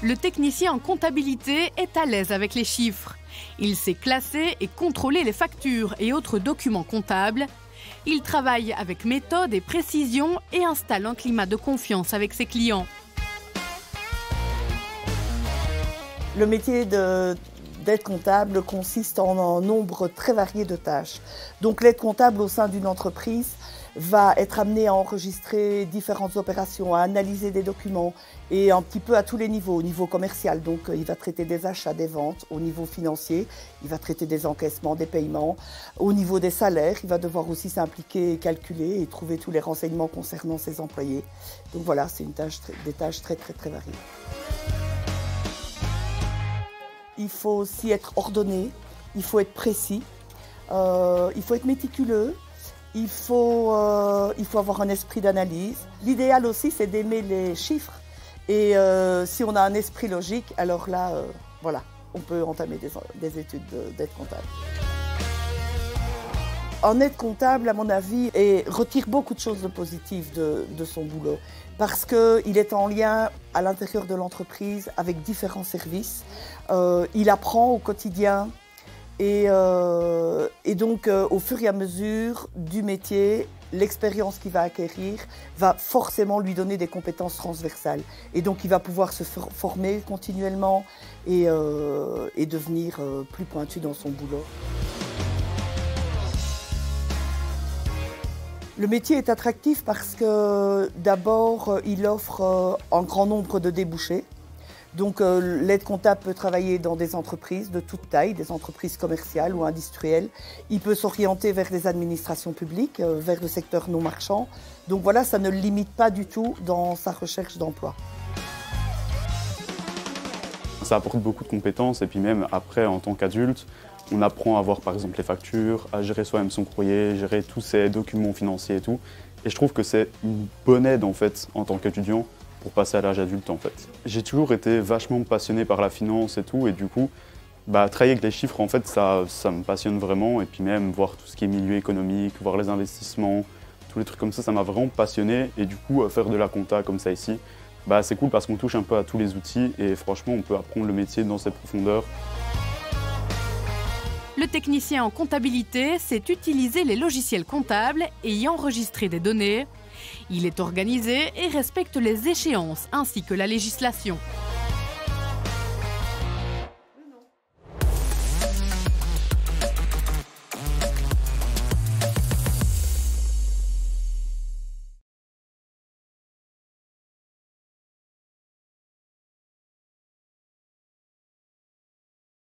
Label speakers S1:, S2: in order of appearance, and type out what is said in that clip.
S1: Le technicien en comptabilité est à l'aise avec les chiffres. Il sait classer et contrôler les factures et autres documents comptables. Il travaille avec méthode et précision et installe un climat de confiance avec ses clients.
S2: Le métier d'aide comptable consiste en un nombre très varié de tâches. Donc l'aide comptable au sein d'une entreprise va être amené à enregistrer différentes opérations, à analyser des documents et un petit peu à tous les niveaux, au niveau commercial. Donc euh, il va traiter des achats, des ventes, au niveau financier, il va traiter des encaissements, des paiements, au niveau des salaires, il va devoir aussi s'impliquer et calculer et trouver tous les renseignements concernant ses employés. Donc voilà, c'est une tâche, des tâches très très très variées. Il faut aussi être ordonné, il faut être précis, euh, il faut être méticuleux, il faut, euh, il faut avoir un esprit d'analyse. L'idéal aussi, c'est d'aimer les chiffres. Et euh, si on a un esprit logique, alors là, voilà, on peut entamer des, études d'aide comptable. Un aide comptable, à mon avis, retire beaucoup de choses de positives de son boulot parce qu'il est en lien à l'intérieur de l'entreprise avec différents services. Euh, il apprend au quotidien et, euh, donc euh, au fur et à mesure du métier, l'expérience qu'il va acquérir va forcément lui donner des compétences transversales. Et donc il va pouvoir se former continuellement et devenir plus pointu dans son boulot. Le métier est attractif parce que d'abord, euh, il offre euh, un grand nombre de débouchés. Donc euh, l'aide comptable peut travailler dans des entreprises de toute taille, des entreprises commerciales ou industrielles. Il peut s'orienter vers des administrations publiques, vers le secteur non marchand. Donc voilà, ça ne le limite pas du tout dans sa recherche d'emploi.
S3: Ça apporte beaucoup de compétences et puis même après en tant qu'adulte, on apprend à voir par exemple les factures, à gérer soi-même son courrier, gérer tous ses documents financiers et tout. Et je trouve que c'est une bonne aide en fait en tant qu'étudiant pour passer à l'âge adulte en fait. J'ai toujours été vachement passionné par la finance et tout et du coup, bah, travailler avec les chiffres en fait ça, ça me passionne vraiment et puis même voir tout ce qui est milieu économique, voir les investissements, tous les trucs comme ça, ça m'a vraiment passionné et du coup faire de la compta comme ça ici, bah, c'est cool parce qu'on touche un peu à tous les outils et franchement on peut apprendre le métier dans ses profondeurs.
S1: Le technicien en comptabilité sait utiliser les logiciels comptables et y enregistrer des données. Il est organisé et respecte les échéances ainsi que la législation.